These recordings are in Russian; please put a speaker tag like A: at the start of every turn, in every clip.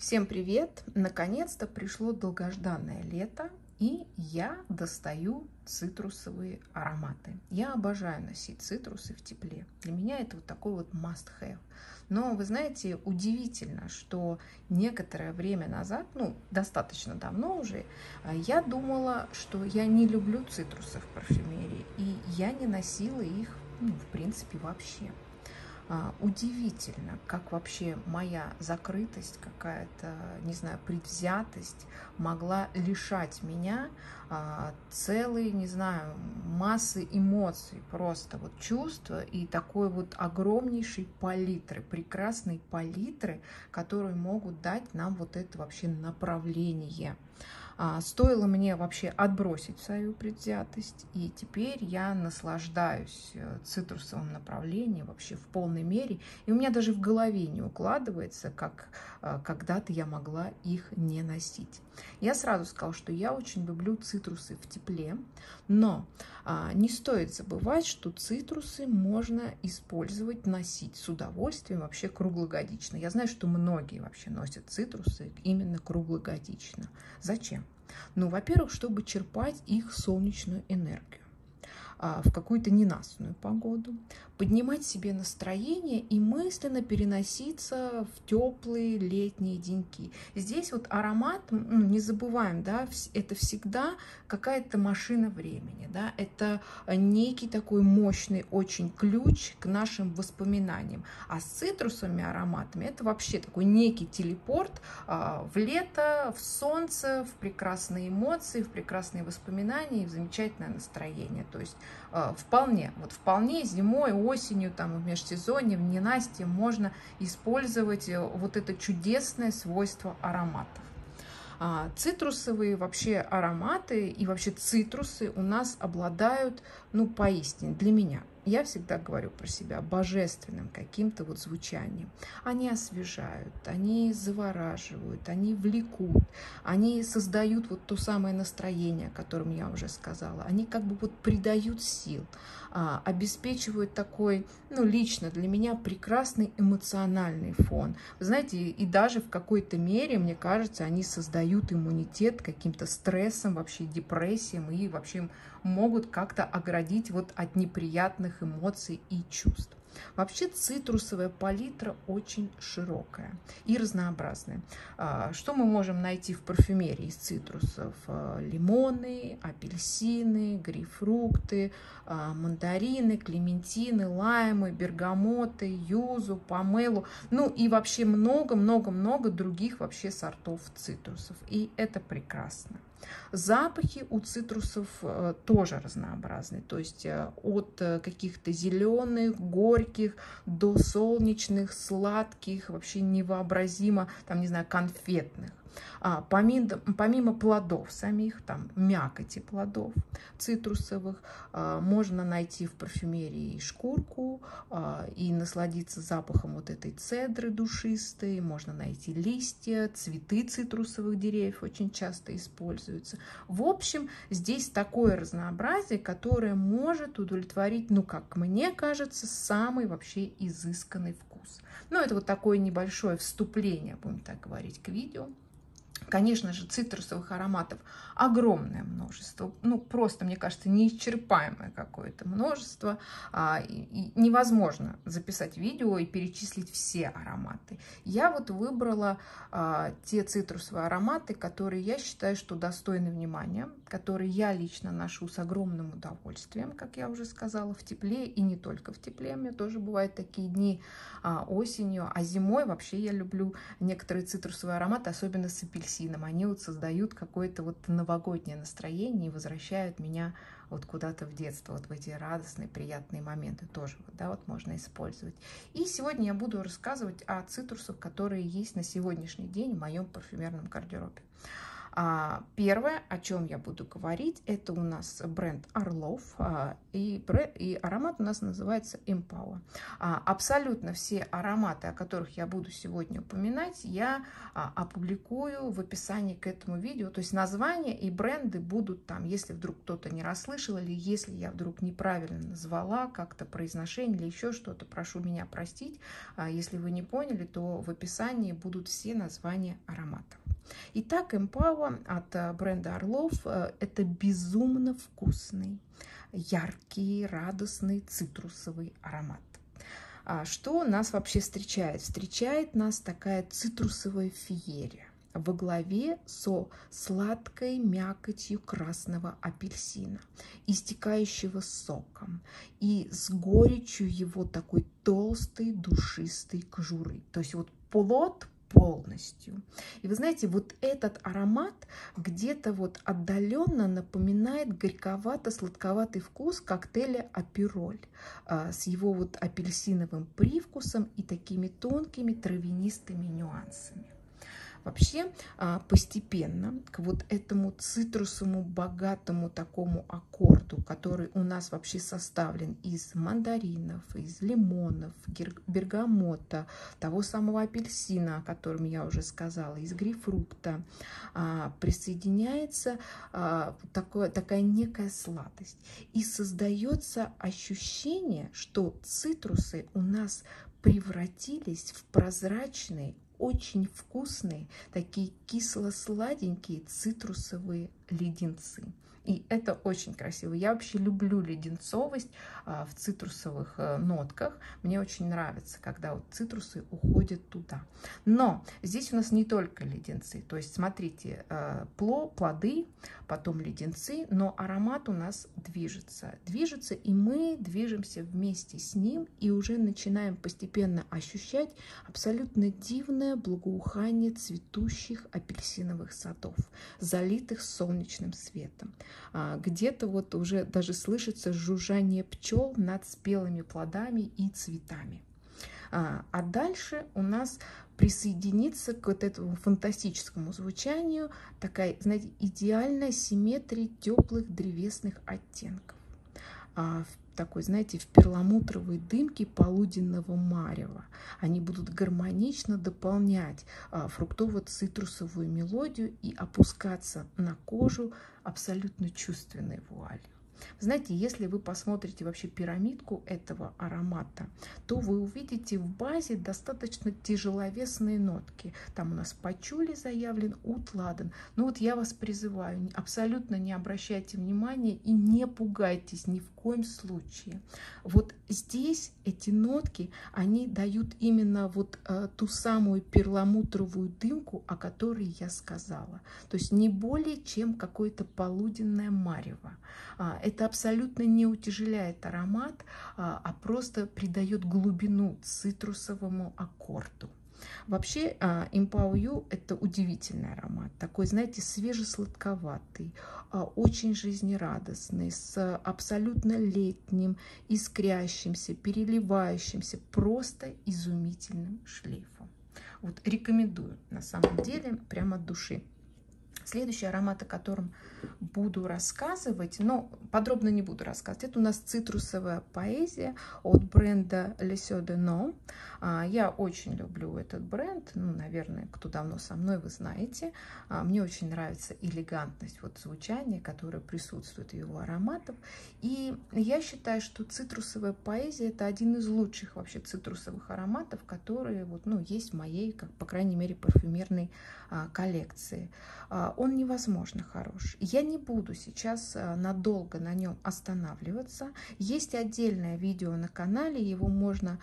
A: Всем привет! Наконец-то пришло долгожданное лето, и я достаю цитрусовые ароматы. Я обожаю носить цитрусы в тепле. Для меня это вот такой вот must-have. Но вы знаете, удивительно, что некоторое время назад, ну, достаточно давно уже, я думала, что я не люблю цитрусы в парфюмерии, и я не носила их, ну, в принципе, вообще. А, удивительно, как вообще моя закрытость, какая-то, не знаю, предвзятость могла лишать меня а, целой, не знаю, массы эмоций, просто вот чувства и такой вот огромнейшей палитры, прекрасной палитры, которые могут дать нам вот это вообще направление. А, стоило мне вообще отбросить свою предвзятость, и теперь я наслаждаюсь э, цитрусовым направлением вообще в полной мере. И у меня даже в голове не укладывается, как э, когда-то я могла их не носить. Я сразу сказала, что я очень люблю цитрусы в тепле, но а, не стоит забывать, что цитрусы можно использовать, носить с удовольствием вообще круглогодично. Я знаю, что многие вообще носят цитрусы именно круглогодично. Зачем? Ну, во-первых, чтобы черпать их солнечную энергию а, в какую-то ненастную погоду, поднимать себе настроение и мысленно переноситься в теплые летние деньки. Здесь вот аромат, ну, не забываем, да, это всегда какая-то машина времени, да, это некий такой мощный очень ключ к нашим воспоминаниям. А с цитрусовыми ароматами это вообще такой некий телепорт а, в лето, в солнце, в прекрасные эмоции, в прекрасные воспоминания и в замечательное настроение. То есть вполне, вот вполне зимой, осенью, там, в межсезонье, в ненастье можно использовать э, вот это чудесное свойство ароматов. А, цитрусовые вообще ароматы и вообще цитрусы у нас обладают, ну, поистине, для меня, я всегда говорю про себя божественным каким-то вот звучанием. Они освежают, они завораживают, они влекут, они создают вот то самое настроение, о котором я уже сказала. Они как бы вот придают сил, а, обеспечивают такой, ну, лично для меня прекрасный эмоциональный фон. Вы знаете, и даже в какой-то мере, мне кажется, они создают иммунитет каким-то стрессом, вообще депрессиям и вообще могут как-то оградить вот от неприятных эмоций и чувств. Вообще цитрусовая палитра очень широкая и разнообразная. А, что мы можем найти в парфюмерии из цитрусов? А, лимоны, апельсины, грейпфрукты, а, мандарины, клементины, лаймы, бергамоты, юзу, помелу. Ну и вообще много-много-много других вообще сортов цитрусов. И это прекрасно. Запахи у цитрусов э, тоже разнообразны, то есть э, от э, каких-то зеленых, горьких до солнечных, сладких, вообще невообразимо, там, не знаю, конфетных. А, помимо, помимо плодов самих, там мякоти плодов цитрусовых, а, можно найти в парфюмерии шкурку а, и насладиться запахом вот этой цедры душистой. Можно найти листья, цветы цитрусовых деревьев очень часто используются. В общем, здесь такое разнообразие, которое может удовлетворить, ну, как мне кажется, самый вообще изысканный вкус. Ну, это вот такое небольшое вступление, будем так говорить, к видео. Конечно же, цитрусовых ароматов огромное множество, ну просто, мне кажется, неисчерпаемое какое-то множество. А, и, и невозможно записать видео и перечислить все ароматы. Я вот выбрала а, те цитрусовые ароматы, которые я считаю, что достойны внимания, которые я лично ношу с огромным удовольствием, как я уже сказала, в тепле и не только в тепле. У меня тоже бывают такие дни а, осенью, а зимой вообще я люблю некоторые цитрусовые ароматы, особенно с апельсином апельсином, они вот создают какое-то вот новогоднее настроение и возвращают меня вот куда-то в детство, вот в эти радостные, приятные моменты тоже, вот, да, вот можно использовать. И сегодня я буду рассказывать о цитрусах, которые есть на сегодняшний день в моем парфюмерном гардеробе. А, первое, о чем я буду говорить, это у нас бренд Орлов, а, и, и аромат у нас называется Empower. А, абсолютно все ароматы, о которых я буду сегодня упоминать, я опубликую в описании к этому видео. То есть названия и бренды будут там, если вдруг кто-то не расслышал, или если я вдруг неправильно назвала как-то произношение или еще что-то, прошу меня простить. Если вы не поняли, то в описании будут все названия ароматов. Итак, Empower от э, бренда Орлов э, – это безумно вкусный, яркий, радостный цитрусовый аромат. А что нас вообще встречает? Встречает нас такая цитрусовая феерия во главе со сладкой мякотью красного апельсина, истекающего соком, и с горечью его такой толстой душистой кожуры. То есть вот плод полностью. И вы знаете, вот этот аромат где-то вот отдаленно напоминает горьковато-сладковатый вкус коктейля Апероль а, с его вот апельсиновым привкусом и такими тонкими травянистыми нюансами. Вообще а, постепенно к вот этому цитрусовому богатому такому аккорду, который у нас вообще составлен из мандаринов, из лимонов, бергамота, того самого апельсина, о котором я уже сказала, из грейпфрукта, а, присоединяется а, такое, такая некая сладость. И создается ощущение, что цитрусы у нас превратились в прозрачные, очень вкусные, такие кисло-сладенькие цитрусовые леденцы. И это очень красиво. Я вообще люблю леденцовость а, в цитрусовых а, нотках. Мне очень нравится, когда вот цитрусы уходят туда. Но здесь у нас не только леденцы. То есть, смотрите, а, пло, плоды, потом леденцы, но аромат у нас движется. Движется, и мы движемся вместе с ним и уже начинаем постепенно ощущать абсолютно дивное благоухание цветущих апельсиновых садов, залитых солнечным светом. А, где-то вот уже даже слышится жужжание пчел над спелыми плодами и цветами. А, а дальше у нас присоединиться к вот этому фантастическому звучанию такая, знаете, идеальная симметрия теплых древесных оттенков. А, такой, знаете, в перламутровой дымке полуденного марева. Они будут гармонично дополнять а, фруктово-цитрусовую мелодию и опускаться на кожу абсолютно чувственной вуалью. Знаете, если вы посмотрите вообще пирамидку этого аромата, то вы увидите в базе достаточно тяжеловесные нотки. Там у нас пачули заявлен, ут, ладан. Но вот я вас призываю, абсолютно не обращайте внимания и не пугайтесь ни в коем случае. Вот здесь эти нотки, они дают именно вот э, ту самую перламутровую дымку, о которой я сказала. То есть не более чем какое-то полуденное марево. А, это абсолютно не утяжеляет аромат, а, а просто придает глубину цитрусовому аккорду. Вообще Impao You это удивительный аромат, такой, знаете, свежесладковатый, а, очень жизнерадостный, с абсолютно летним, искрящимся, переливающимся, просто изумительным шлейфом. Вот рекомендую на самом деле прямо от души. Следующий аромат, о котором буду рассказывать, но подробно не буду рассказывать, это у нас цитрусовая поэзия от бренда de Nom. А, я очень люблю этот бренд, ну, наверное, кто давно со мной, вы знаете. А, мне очень нравится элегантность вот звучания, которое присутствует в его ароматах. И я считаю, что цитрусовая поэзия это один из лучших вообще цитрусовых ароматов, которые вот, ну, есть в моей, как, по крайней мере, парфюмерной а, коллекции. Он невозможно хорош. Я не буду сейчас надолго на нем останавливаться. Есть отдельное видео на канале, его можно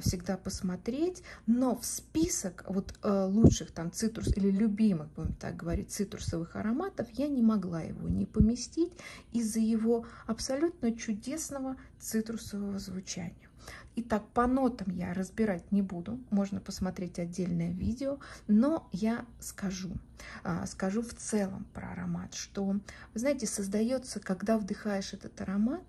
A: всегда посмотреть посмотреть, но в список вот э, лучших там цитрус или любимых, будем так говорить, цитрусовых ароматов я не могла его не поместить из-за его абсолютно чудесного цитрусового звучания. Итак, по нотам я разбирать не буду, можно посмотреть отдельное видео, но я скажу, а, скажу в целом про аромат, что, знаете, создается, когда вдыхаешь этот аромат,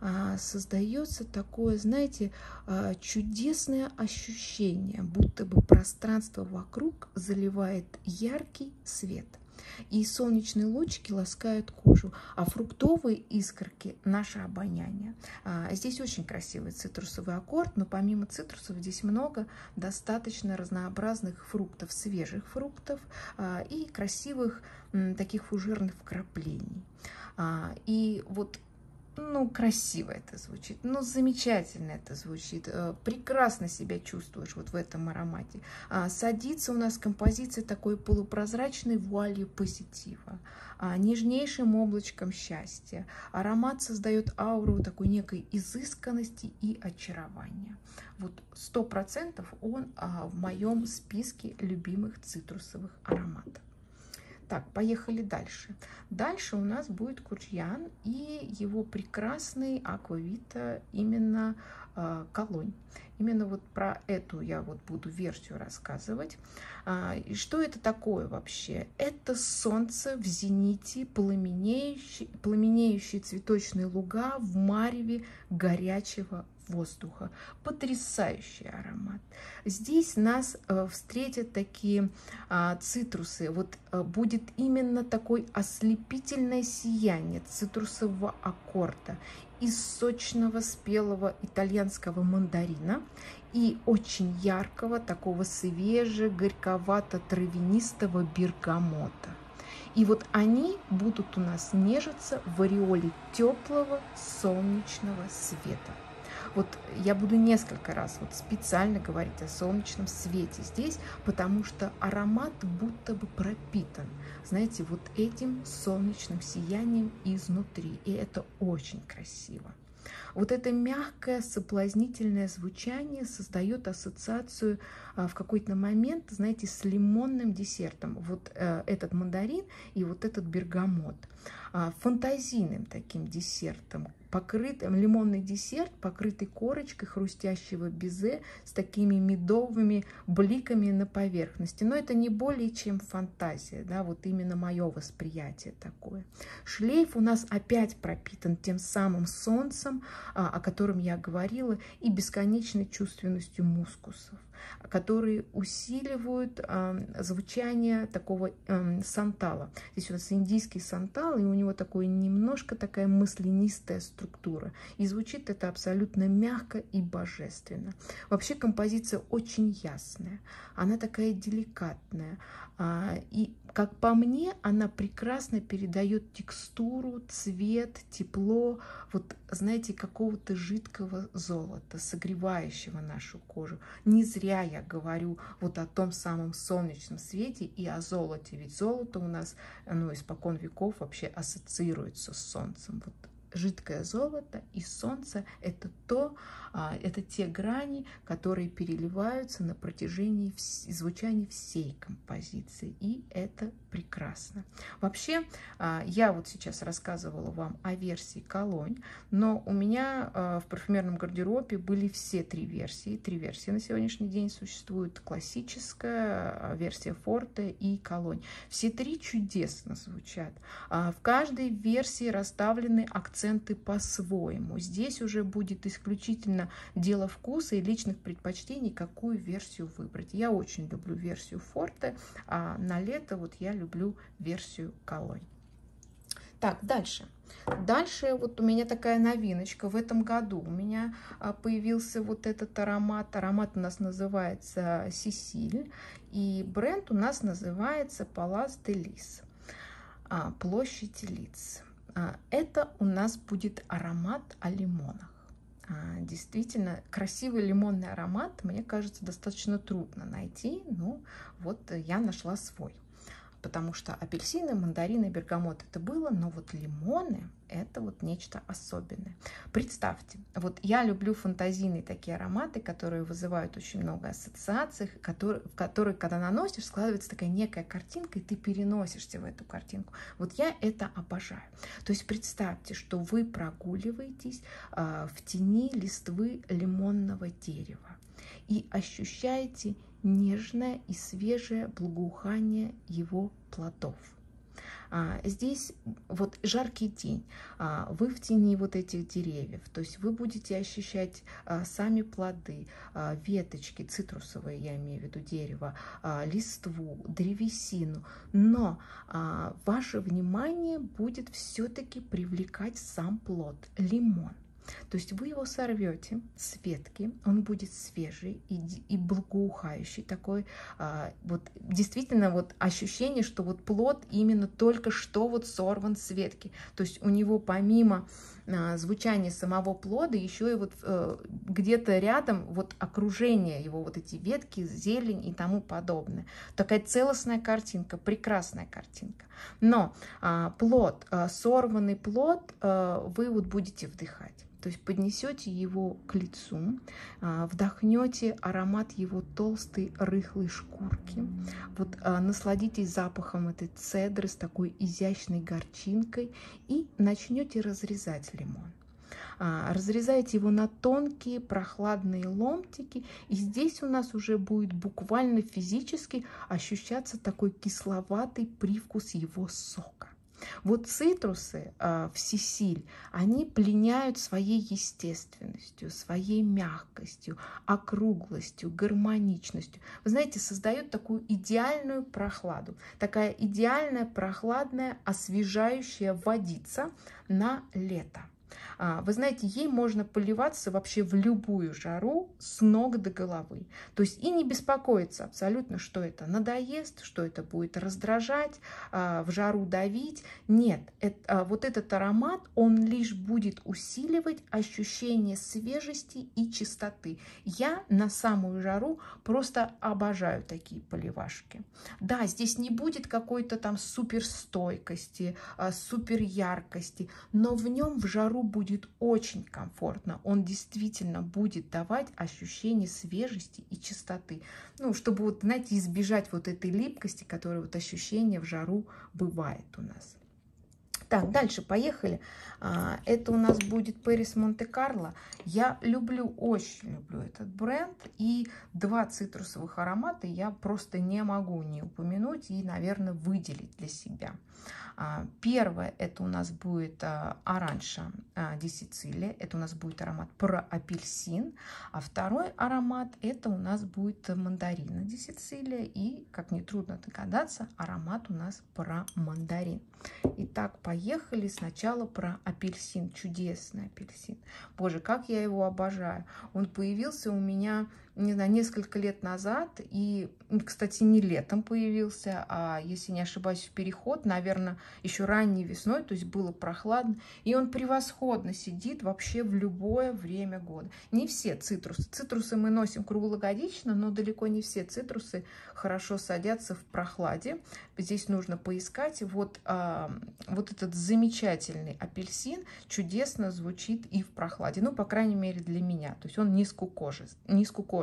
A: а, создается такое, знаете, а, чудесное ощущение, будто бы пространство вокруг заливает яркий свет. И солнечные лучики ласкают кожу, а фруктовые искорки – наше обоняние. А, здесь очень красивый цитрусовый аккорд, но помимо цитрусов здесь много достаточно разнообразных фруктов, свежих фруктов а, и красивых таких фужерных вкраплений. А, и вот ну, красиво это звучит, ну, замечательно это звучит, э, прекрасно себя чувствуешь вот в этом аромате. А, садится у нас композиция такой полупрозрачной вуалью позитива, а, нежнейшим облачком счастья. Аромат создает ауру такой некой изысканности и очарования. Вот сто процентов он а, в моем списке любимых цитрусовых ароматов. Так, поехали дальше. Дальше у нас будет Курьян и его прекрасный аквавита именно э, колонь. Именно вот про эту я вот буду версию рассказывать. А, и что это такое вообще? Это солнце в зените, пламенеющие, пламенеющие цветочные луга в мареве горячего воздуха. Потрясающий аромат. Здесь нас э, встретят такие а, цитрусы. Вот э, будет именно такой ослепительное сияние цитрусового аккорда из сочного спелого итальянского мандарина и очень яркого такого свеже-горьковато-травянистого бергамота. И вот они будут у нас нежиться в ореоле теплого солнечного света. Вот я буду несколько раз вот специально говорить о солнечном свете здесь, потому что аромат будто бы пропитан, знаете, вот этим солнечным сиянием изнутри. И это очень красиво. Вот это мягкое, соблазнительное звучание создает ассоциацию в какой-то момент, знаете, с лимонным десертом. Вот э, этот мандарин и вот этот бергамот. А, фантазийным таким десертом, покрытым, лимонный десерт, покрытый корочкой хрустящего безе с такими медовыми бликами на поверхности. Но это не более чем фантазия, да, вот именно мое восприятие такое. Шлейф у нас опять пропитан тем самым солнцем, а, о котором я говорила, и бесконечной чувственностью мускусов которые усиливают э, звучание такого э, сантала. Здесь у нас индийский сантал, и у него такое немножко такая мысленистая структура. И звучит это абсолютно мягко и божественно. Вообще композиция очень ясная, она такая деликатная. Э, и как по мне, она прекрасно передает текстуру, цвет, тепло, вот, знаете, какого-то жидкого золота, согревающего нашу кожу. Не зря я говорю вот о том самом солнечном свете и о золоте, ведь золото у нас, ну, испокон веков вообще ассоциируется с солнцем. Вот жидкое золото и солнце – это то, а, это те грани, которые переливаются на протяжении звучания всей композиции, и это прекрасно. Вообще, а, я вот сейчас рассказывала вам о версии колонь, но у меня а, в парфюмерном гардеробе были все три версии. Три версии на сегодняшний день существуют. Классическая версия форте и колонь. Все три чудесно звучат. В каждой версии расставлены акценты по-своему. Здесь уже будет исключительно дело вкуса и личных предпочтений, какую версию выбрать. Я очень люблю версию Форте, а на лето вот я люблю версию Колонь. Так, дальше. Дальше вот у меня такая новиночка в этом году. У меня а, появился вот этот аромат. Аромат у нас называется Сисиль. И бренд у нас называется Палас де Лис. А, площадь лиц. А, это у нас будет аромат о лимонах. А, действительно, красивый лимонный аромат, мне кажется, достаточно трудно найти. Ну, вот я нашла свой. Потому что апельсины, мандарины, бергамот это было, но вот лимоны это вот нечто особенное. Представьте, вот я люблю фантазийные такие ароматы, которые вызывают очень много ассоциаций, которые, которые, когда наносишь, складывается такая некая картинка, и ты переносишься в эту картинку. Вот я это обожаю. То есть представьте, что вы прогуливаетесь э, в тени листвы лимонного дерева и ощущаете нежное и свежее благоухание его плодов. А, здесь вот жаркий день, а, вы в тени вот этих деревьев, то есть вы будете ощущать а, сами плоды, веточки, цитрусовые, я имею в виду дерево, листву, древесину, но ваше внимание будет все-таки привлекать сам плод, лимон. То есть вы его сорвете с ветки, он будет свежий и, и благоухающий такой. А, вот действительно вот ощущение, что вот плод именно только что вот сорван с ветки. То есть у него помимо а, звучания самого плода еще и вот а, где-то рядом вот окружение его, вот эти ветки, зелень и тому подобное. Такая целостная картинка, прекрасная картинка. Но а, плод, а, сорванный плод а, вы вот будете вдыхать. То есть поднесете его к лицу, а, вдохнете аромат его толстой рыхлой шкурки, вот а, насладитесь запахом этой цедры с такой изящной горчинкой и начнете разрезать лимон. А, разрезаете его на тонкие прохладные ломтики, и здесь у нас уже будет буквально физически ощущаться такой кисловатый привкус его сока. Вот цитрусы э, всесиль, они пленяют своей естественностью, своей мягкостью, округлостью, гармоничностью. Вы знаете, создают такую идеальную прохладу. Такая идеальная, прохладная, освежающая водица на лето. А, вы знаете, ей можно поливаться вообще в любую жару с ног до головы. То есть и не беспокоиться абсолютно, что это надоест, что это будет раздражать, а, в жару давить. Нет, это, а, вот этот аромат, он лишь будет усиливать ощущение свежести и чистоты. Я на самую жару просто обожаю такие поливашки. Да, здесь не будет какой-то там суперстойкости, супер яркости, но в нем в жару будет будет очень комфортно. Он действительно будет давать ощущение свежести и чистоты. Ну, чтобы, вот, знаете, избежать вот этой липкости, которая вот ощущение в жару бывает у нас. Так, дальше поехали. А, это у нас будет Пэрис Монте-Карло. Я люблю, очень люблю этот бренд. И два цитрусовых аромата я просто не могу не упомянуть и, наверное, выделить для себя. А, первое, это у нас будет оранжа ди Сицилия. Это у нас будет аромат про апельсин. А второй аромат, это у нас будет мандарина ди Сицилия. И, как нетрудно догадаться, аромат у нас про мандарин. Итак, поехали сначала про апельсин. Чудесный апельсин. Боже, как я его обожаю. Он появился у меня не знаю, несколько лет назад, и, кстати, не летом появился, а, если не ошибаюсь, в переход, наверное, еще ранней весной, то есть было прохладно, и он превосходно сидит вообще в любое время года. Не все цитрусы. Цитрусы мы носим круглогодично, но далеко не все цитрусы хорошо садятся в прохладе. Здесь нужно поискать. Вот, а, вот этот замечательный апельсин чудесно звучит и в прохладе. Ну, по крайней мере, для меня. То есть он не скукожит,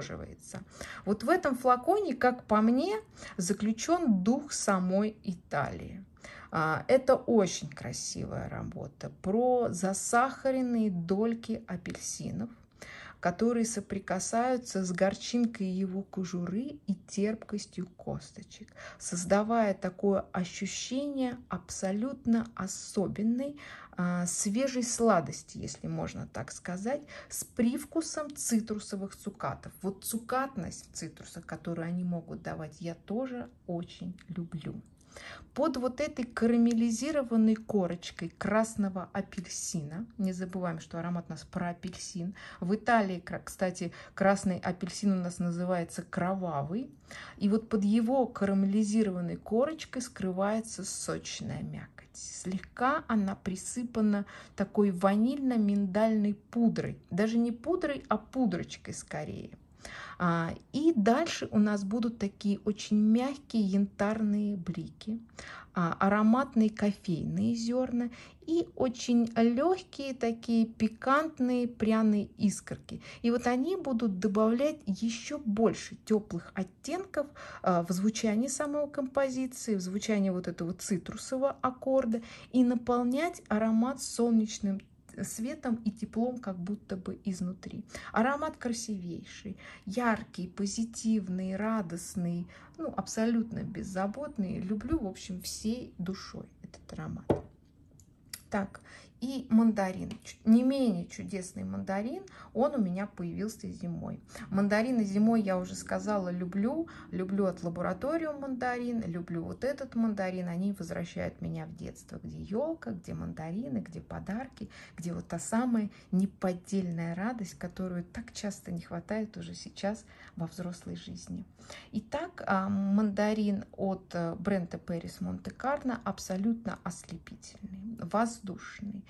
A: не скукоживается. Вот в этом флаконе, как по мне, заключен дух самой Италии. А, это очень красивая работа про засахаренные дольки апельсинов которые соприкасаются с горчинкой его кожуры и терпкостью косточек, создавая такое ощущение абсолютно особенной, а, свежей сладости, если можно так сказать, с привкусом цитрусовых цукатов. Вот цукатность в цитрусах, которую они могут давать, я тоже очень люблю. Под вот этой карамелизированной корочкой красного апельсина, не забываем, что аромат у нас про апельсин. В Италии, кстати, красный апельсин у нас называется кровавый. И вот под его карамелизированной корочкой скрывается сочная мякоть. Слегка она присыпана такой ванильно-миндальной пудрой. Даже не пудрой, а пудрочкой скорее. А, и дальше у нас будут такие очень мягкие янтарные блики, а, ароматные кофейные зерна и очень легкие такие пикантные пряные искорки. И вот они будут добавлять еще больше теплых оттенков а, в звучании самой композиции, в звучании вот этого цитрусового аккорда и наполнять аромат солнечным светом и теплом, как будто бы изнутри. Аромат красивейший, яркий, позитивный, радостный, ну, абсолютно беззаботный. Люблю, в общем, всей душой этот аромат. Так, и мандарин. Не менее чудесный мандарин, он у меня появился зимой. Мандарины зимой, я уже сказала, люблю. Люблю от лабораториум мандарин, люблю вот этот мандарин. Они возвращают меня в детство, где елка, где мандарины, где подарки, где вот та самая неподдельная радость, которую так часто не хватает уже сейчас во взрослой жизни. Итак, а, мандарин от э, бренда Пэрис Монте-Карло абсолютно ослепительный, воздушный,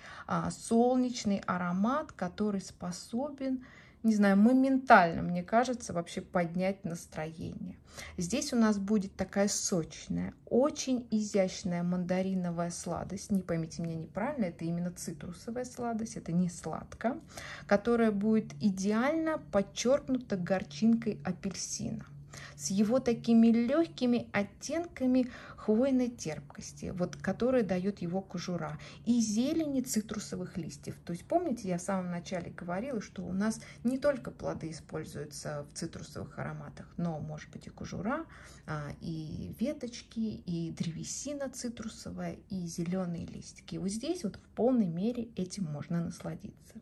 A: солнечный аромат, который способен, не знаю, моментально, мне кажется, вообще поднять настроение. Здесь у нас будет такая сочная, очень изящная мандариновая сладость. Не поймите меня неправильно, это именно цитрусовая сладость, это не сладко, которая будет идеально подчеркнута горчинкой апельсина с его такими легкими оттенками хвойной терпкости, вот, которая дает его кожура, и зелени цитрусовых листьев. То есть помните, я в самом начале говорила, что у нас не только плоды используются в цитрусовых ароматах, но может быть и кожура, а, и веточки, и древесина цитрусовая, и зеленые листики. Вот здесь вот в полной мере этим можно насладиться.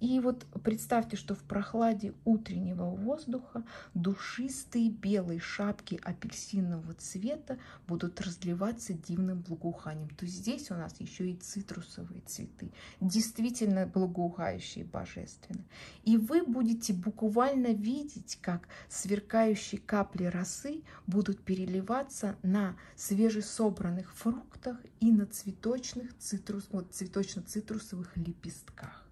A: И вот представьте, что в прохладе утреннего воздуха душистые белые шапки апельсинового цвета будут разливаться дивным благоуханием. То есть здесь у нас еще и цитрусовые цветы, действительно благоухающие божественно. И вы будете буквально видеть, как сверкающие капли росы будут переливаться на свежесобранных фруктах и на цветочных цитрус, вот, цветочно-цитрусовых лепестках.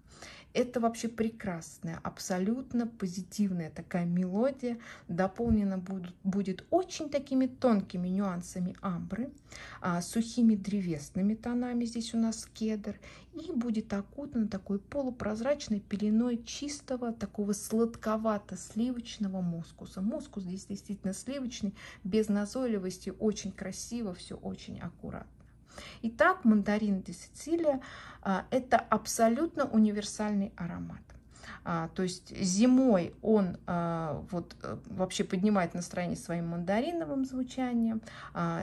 A: Это вообще прекрасная, абсолютно позитивная такая мелодия. Дополнена будет, будет очень такими тонкими нюансами амбры, а, сухими древесными тонами. Здесь у нас кедр. И будет окутана такой полупрозрачной пеленой чистого, такого сладковато-сливочного мускуса. Мускус здесь действительно сливочный, без назойливости, очень красиво, все очень аккуратно. Итак, мандарин де Сицилия а, – это абсолютно универсальный аромат. А, то есть зимой он а, вот э, вообще поднимает настроение своим мандариновым звучанием,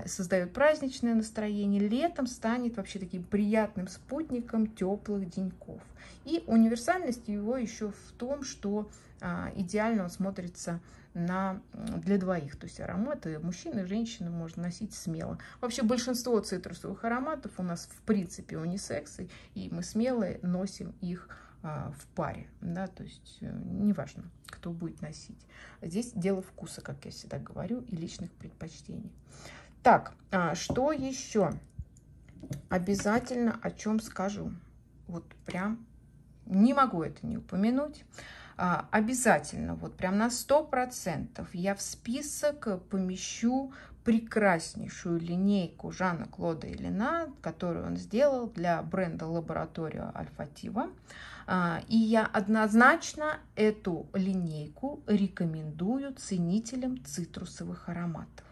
A: создает праздничное настроение, летом станет вообще таким приятным спутником теплых деньков. И универсальность его еще в том, что идеально он смотрится на, для двоих. То есть ароматы мужчины и женщины можно носить смело. Вообще большинство цитрусовых ароматов у нас в принципе унисексы, и мы смело носим их а, в паре. Да? То есть э, неважно, кто будет носить. Здесь дело вкуса, как я всегда говорю, и личных предпочтений. Так, а, что еще? Обязательно о чем скажу. Вот прям не могу это не упомянуть. А, обязательно, вот прям на 100% я в список помещу прекраснейшую линейку Жана Клода Элина, которую он сделал для бренда Лаборатория Альфатива. А, и я однозначно эту линейку рекомендую ценителям цитрусовых ароматов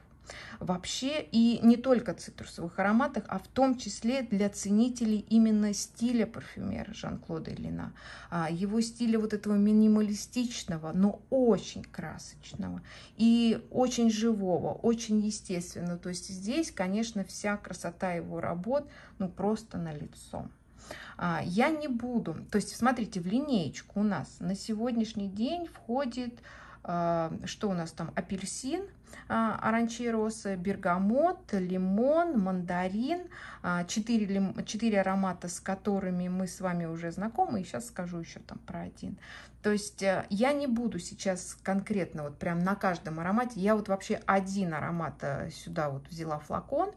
A: вообще и не только цитрусовых ароматах, а в том числе для ценителей именно стиля парфюмера Жан-Клода Элина. А, его стиля вот этого минималистичного, но очень красочного и очень живого, очень естественного. То есть здесь, конечно, вся красота его работ ну просто на лицо. А, я не буду, то есть смотрите, в линеечку у нас на сегодняшний день входит что у нас там, апельсин, а, оранчероса, бергамот, лимон, мандарин, 4, а, 4 аромата, с которыми мы с вами уже знакомы, и сейчас скажу еще там про один. То есть э, я не буду сейчас конкретно вот прям на каждом аромате, я вот вообще один аромат э, сюда вот взяла флакон,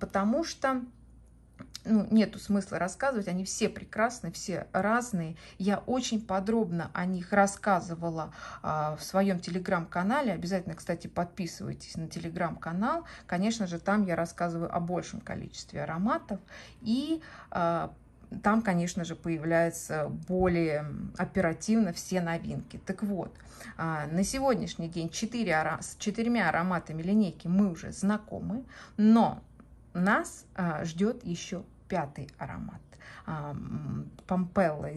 A: потому что ну, нету смысла рассказывать, они все прекрасны, все разные. Я очень подробно о них рассказывала а, в своем телеграм-канале. Обязательно, кстати, подписывайтесь на телеграм-канал. Конечно же, там я рассказываю о большем количестве ароматов. И а, там, конечно же, появляются более оперативно все новинки. Так вот, а, на сегодняшний день 4, с четырьмя ароматами линейки мы уже знакомы, но нас а, ждет еще пятый аромат. Пампелла,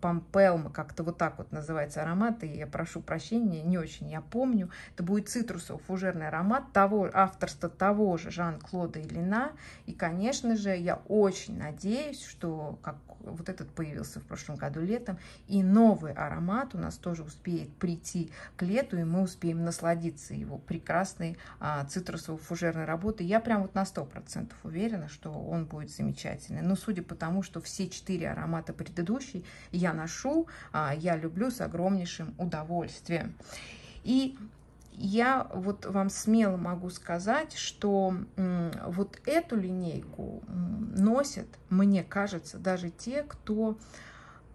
A: Пампелма, как-то вот так вот называется аромат, и я прошу прощения, не очень я помню. Это будет цитрусовый фужерный аромат того, авторства того же Жан-Клода Илина. И, конечно же, я очень надеюсь, что как вот этот появился в прошлом году летом, и новый аромат у нас тоже успеет прийти к лету, и мы успеем насладиться его прекрасной а, цитрусово-фужерной работой. Я прям вот на 100% уверена, что он будет замечательный. Но судя по тому, что все четыре аромата предыдущие я ношу, а, я люблю с огромнейшим удовольствием. И я вот вам смело могу сказать, что вот эту линейку носят, мне кажется, даже те, кто,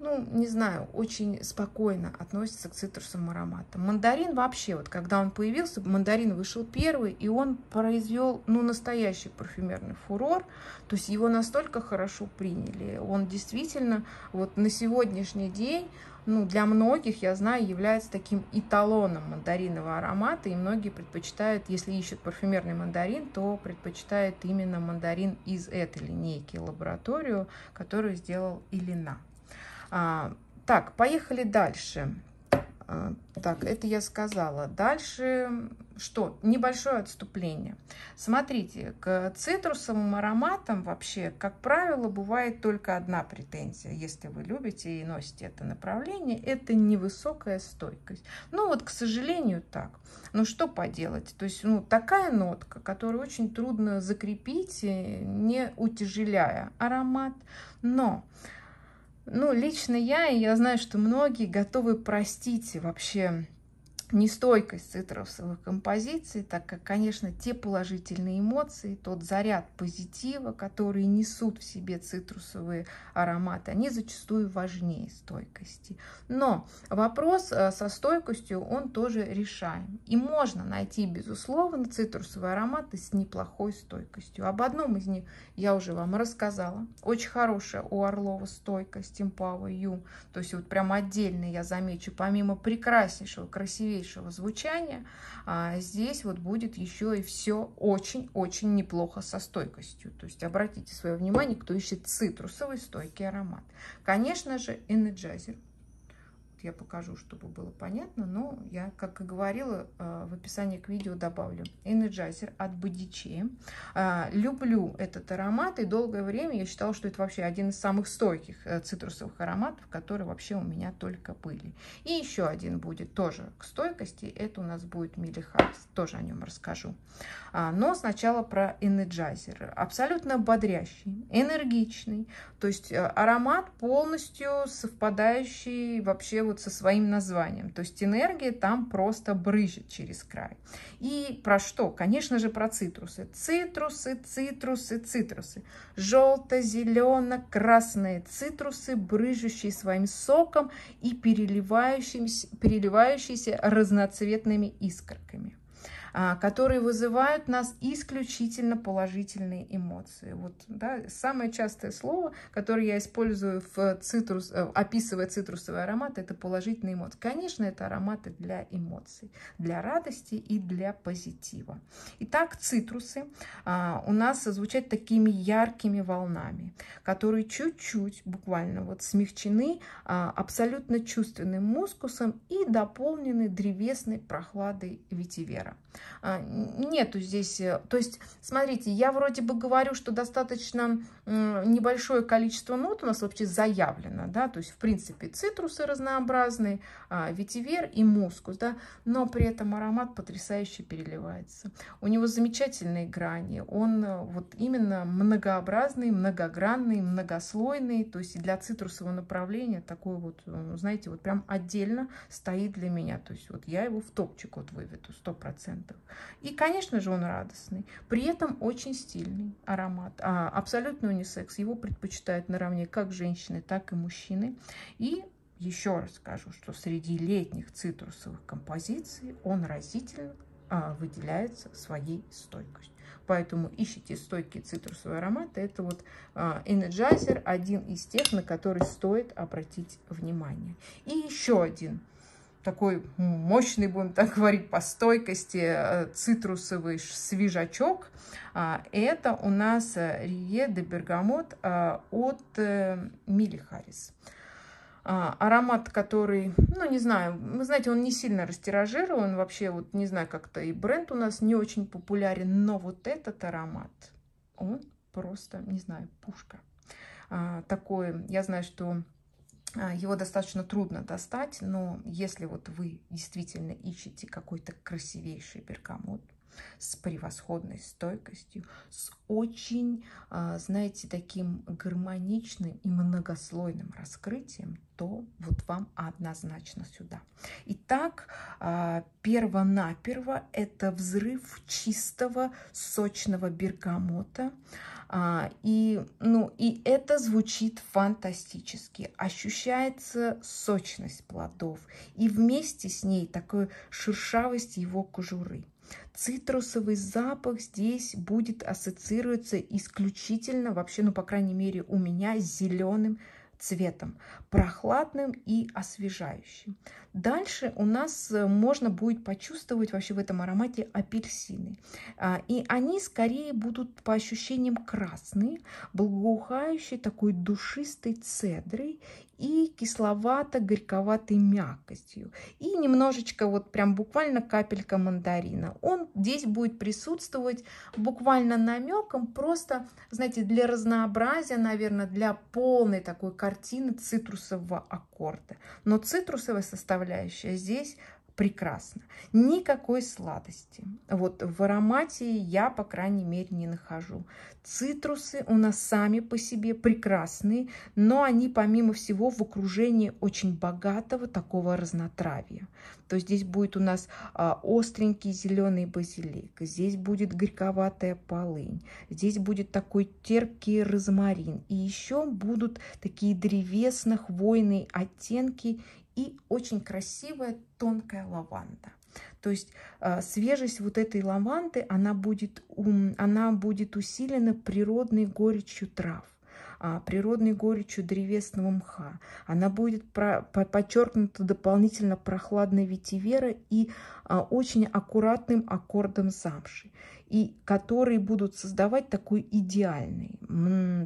A: ну, не знаю, очень спокойно относится к цитрусовым ароматам. Мандарин вообще, вот когда он появился, мандарин вышел первый, и он произвел, ну, настоящий парфюмерный фурор, то есть его настолько хорошо приняли. Он действительно вот на сегодняшний день ну, для многих, я знаю, является таким эталоном мандаринового аромата, и многие предпочитают, если ищут парфюмерный мандарин, то предпочитают именно мандарин из этой линейки лабораторию, которую сделал Илина. А, так, поехали дальше. А, так, это я сказала. Дальше что? Небольшое отступление. Смотрите, к цитрусовым ароматам вообще, как правило, бывает только одна претензия, если вы любите и носите это направление, это невысокая стойкость. Ну вот, к сожалению, так. Ну что поделать? То есть, ну, такая нотка, которую очень трудно закрепить, не утяжеляя аромат, но ну, лично я, и я знаю, что многие готовы простить вообще нестойкость цитрусовых композиций, так как, конечно, те положительные эмоции, тот заряд позитива, который несут в себе цитрусовые ароматы, они зачастую важнее стойкости. Но вопрос э, со стойкостью, он тоже решаем. И можно найти, безусловно, цитрусовые ароматы с неплохой стойкостью. Об одном из них я уже вам рассказала. Очень хорошая у Орлова стойкость Empower U. То есть вот прям отдельно я замечу, помимо прекраснейшего, красивейшего чистейшего звучания, а здесь вот будет еще и все очень-очень неплохо со стойкостью. То есть обратите свое внимание, кто ищет цитрусовый стойкий аромат. Конечно же, Energizer я покажу, чтобы было понятно, но я, как и говорила, э, в описании к видео добавлю Energizer от Bodyche. Э, люблю этот аромат, и долгое время я считала, что это вообще один из самых стойких э, цитрусовых ароматов, которые вообще у меня только были. И еще один будет тоже к стойкости, это у нас будет Милли Харс, тоже о нем расскажу. А, но сначала про Energizer. Абсолютно бодрящий, энергичный, то есть аромат полностью совпадающий вообще вот со своим названием. То есть энергия там просто брызжет через край. И про что? Конечно же, про цитрусы. Цитрусы, цитрусы, цитрусы. Желто-зелено-красные цитрусы, брыжущие своим соком и переливающиеся, переливающиеся разноцветными искорками. А, которые вызывают нас исключительно положительные эмоции. Вот, да, самое частое слово, которое я использую в цитрус, э, описывая цитрусовый аромат, это положительные эмоции. Конечно, это ароматы для эмоций, для радости и для позитива. Итак, цитрусы а, у нас звучат такими яркими волнами, которые чуть-чуть буквально вот смягчены а, абсолютно чувственным мускусом и дополнены древесной прохладой ветивера. А, нету здесь, э, то есть, смотрите, я вроде бы говорю, что достаточно небольшое количество нот у нас вообще заявлено, да, то есть, в принципе, цитрусы разнообразные, а, ветивер и мускус, да, но при этом аромат потрясающе переливается. У него замечательные грани, он э, вот именно многообразный, многогранный, многослойный, то есть для цитрусового направления такой вот, э, знаете, вот прям отдельно стоит для меня, то есть вот я его в топчик вот выведу, сто процентов. И, конечно же, он радостный. При этом очень стильный аромат. А, абсолютно унисекс. Его предпочитают наравне как женщины, так и мужчины. И еще раз скажу, что среди летних цитрусовых композиций он разительно а, выделяется своей стойкостью. Поэтому ищите стойкие цитрусовые ароматы. Это вот а, Energizer, один из тех, на который стоит обратить внимание. И еще один такой мощный, будем так говорить, по стойкости э, цитрусовый свежачок. А, это у нас Рие де Бергамот от Мили Харрис. А, аромат, который, ну, не знаю, вы знаете, он не сильно растиражирован, вообще, вот, не знаю, как-то и бренд у нас не очень популярен, но вот этот аромат, он просто, не знаю, пушка. А, такой, я знаю, что его достаточно трудно достать, но если вот вы действительно ищете какой-то красивейший бергамот, с превосходной стойкостью, с очень, а, знаете, таким гармоничным и многослойным раскрытием, то вот вам однозначно сюда. Итак, а, перво-наперво это взрыв чистого сочного бергамота. А, и, ну, и это звучит фантастически. Ощущается сочность плодов и вместе с ней такая шершавость его кожуры. Цитрусовый запах здесь будет ассоциироваться исключительно, вообще, ну, по крайней мере, у меня с зеленым цветом, прохладным и освежающим. Дальше у нас э, можно будет почувствовать вообще в этом аромате апельсины. А, и они скорее будут по ощущениям красные, благоухающие такой душистой цедрой и кисловато-горьковатой мягкостью. И немножечко, вот прям буквально капелька мандарина. Он здесь будет присутствовать буквально намеком, просто, знаете, для разнообразия, наверное, для полной такой картины цитрусового аккорда. Но цитрусовая составляющая здесь прекрасно. Никакой сладости. Вот в аромате я, по крайней мере, не нахожу. Цитрусы у нас сами по себе прекрасные, но они, помимо всего, в окружении очень богатого такого разнотравия. То здесь будет у нас а, остренький зеленый базилик, здесь будет горьковатая полынь, здесь будет такой терпкий розмарин. И еще будут такие древесно-хвойные оттенки и очень красивая тонкая лаванда. То есть э, свежесть вот этой лаванды, она будет, она будет усилена природной горечью трав а, природной горечью древесного мха. Она будет подчеркнута дополнительно прохладной ветивера и а, очень аккуратным аккордом замши и которые будут создавать такой идеальный,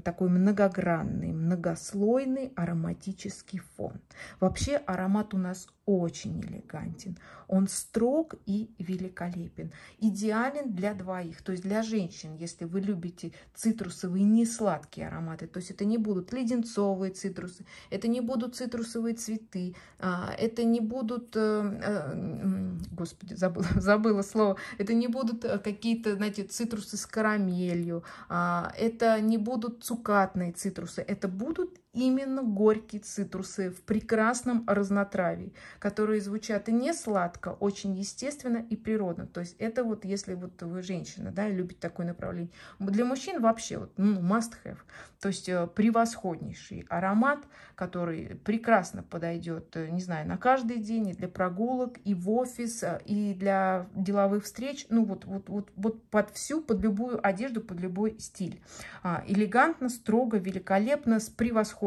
A: такой многогранный, многослойный ароматический фон. Вообще аромат у нас очень элегантен. Он строг и великолепен. Идеален для двоих, то есть для женщин, если вы любите цитрусовые несладкие ароматы. То есть это не будут леденцовые цитрусы, это не будут цитрусовые цветы, а, это не будут, э, э, господи, забыла, забыла слово, это не будут э, какие-то, знаете, цитрусы с карамелью, а, это не будут цукатные цитрусы, это будут именно горькие цитрусы в прекрасном разнотравии, которые звучат и не сладко, очень естественно и природно. То есть это вот если вот вы женщина, да, и любите такое направление. Для мужчин вообще вот, ну, must have. То есть э, превосходнейший аромат, который прекрасно подойдет, э, не знаю, на каждый день, и для прогулок, и в офис, э, и для деловых встреч. Ну вот, вот, вот, вот под всю, под любую одежду, под любой стиль. А, элегантно, строго, великолепно, с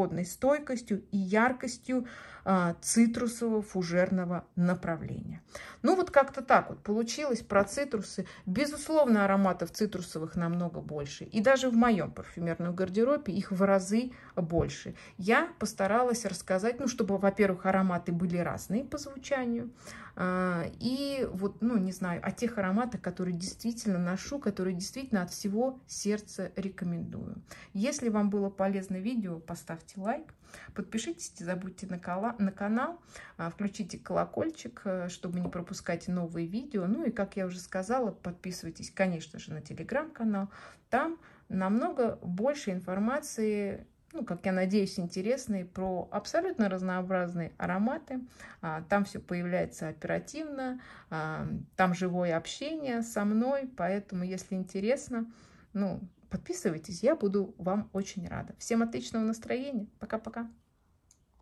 A: превосходной стойкостью и яркостью, цитрусового фужерного направления. Ну вот как-то так вот получилось про цитрусы. Безусловно, ароматов цитрусовых намного больше. И даже в моем парфюмерном гардеробе их в разы больше. Я постаралась рассказать, ну, чтобы, во-первых, ароматы были разные по звучанию. А, и вот, ну, не знаю, о тех ароматах, которые действительно ношу, которые действительно от всего сердца рекомендую. Если вам было полезно видео, поставьте лайк. Подпишитесь, не забудьте на, на канал, а, включите колокольчик, э, чтобы не пропускать новые видео. Ну и, как я уже сказала, подписывайтесь, конечно же, на телеграм-канал. Там намного больше информации ну, как я надеюсь, интересные про абсолютно разнообразные ароматы. А, там все появляется оперативно, а, там живое общение со мной, поэтому, если интересно, ну, подписывайтесь, я буду вам очень рада. Всем отличного настроения. Пока-пока.